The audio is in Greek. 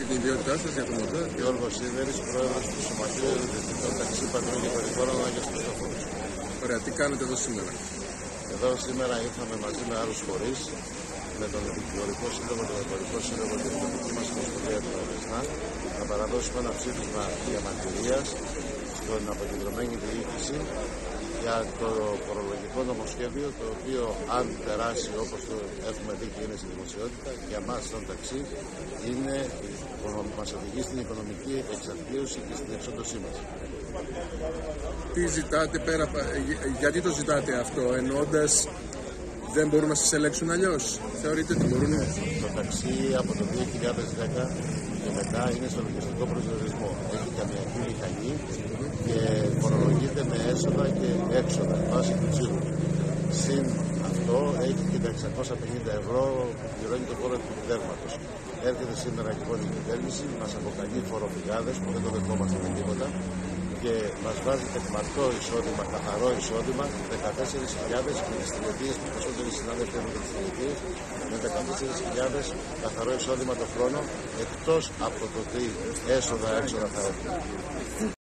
και την ιδιότητά σας για το μοντέλο. Γιώργο Σίδερης, πρόεδρος του Σωματείου των Ταξί Πατρών και Περιφόρων Άγιο Χριστόφορο. Ωραία, τι κάνετε εδώ σήμερα; Εδώ σήμερα ήρθαμε μαζί με άλλους φορείς, με τον Δικηγορικό Σύλλογο, τον Εμπορικό Σύλλογο και την τοπική μας Ομοσπονδία του Ορεσνά, να παραδώσουμε ένα ψήφισμα διαμαρτυρίας στην αποκεντρωμένη διοίκηση για το φορολογικό νομοσχέδιο το οποίο αν περάσει όπως το έχουμε δει και είναι στη δημοσιότητα για μας σαν ταξί είναι, μας οδηγεί στην οικονομική εξαρτήωση και στην εξόντωσή μας. Τι ζητάτε πέρα, γιατί το ζητάτε αυτό εννοώντας δεν μπορούν να σας ελέγξουν αλλιώς; Θεωρείτε ότι μπορούν; Το ταξί από το 2010 και μετά είναι στο λογιστικό προσδιορισμό. Έχει καμιακή μηχανή και φορολογείται με έσοδα και έξοδα βάσει του τσίρου. Συν αυτό έχει και τα 650 ευρώ που πληρώνει το φόρο του επιτέρματος. Έρχεται σήμερα λοιπόν η κυβέρνηση, μας αποκαλεί φοροφυγάδες που δεν το δεχόμαστε με τίποτα και μας βάζει τεκμαρτό εισόδημα, καθαρό εισόδημα 14.000 με τι τηλετίε που περισσότεροι συνάδελφοι έχουν τις τηλετίε με 14.000 καθαρό εισόδημα το χρόνο εκτός από το τι έσοδα έξοδα θα έχουν.